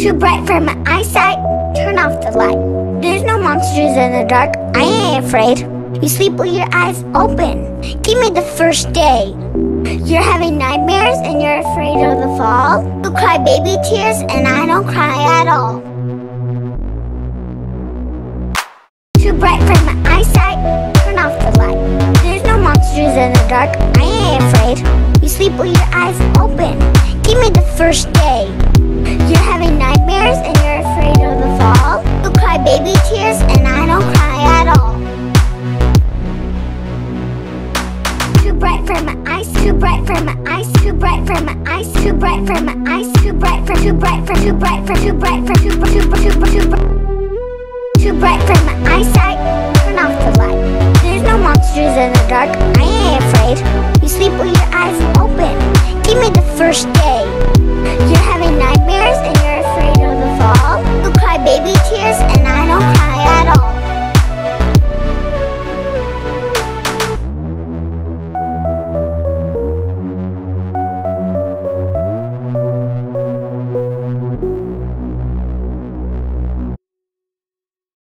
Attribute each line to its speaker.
Speaker 1: Too bright for my eyesight? Turn off the light. There's no monsters in the dark. I ain't afraid. You sleep with your eyes open. Give me the first day. You're having nightmares and you're afraid of the fall. You cry baby tears and I don't cry at all. Too bright for my eyesight? Turn off the light. There's no monsters in the dark. I ain't afraid. You sleep with your eyes open. Give me the first day. For my eyes, too bright for my eyes, too bright for my eyes, too bright for my eyes, too bright for too bright for too bright for too bright for too bright bright too bright bright too bright for my eyesight. Turn off the light. There's no monsters in the dark. I ain't afraid. You sleep with your eyes open. Give me the first day. You're having nightmares